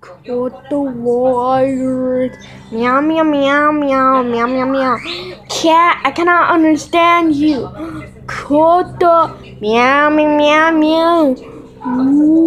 Caught the wild. Meow, meow, meow, meow, meow, meow, meow. Cat, I cannot understand you. Caught the meow, meow, meow, meow. Ooh.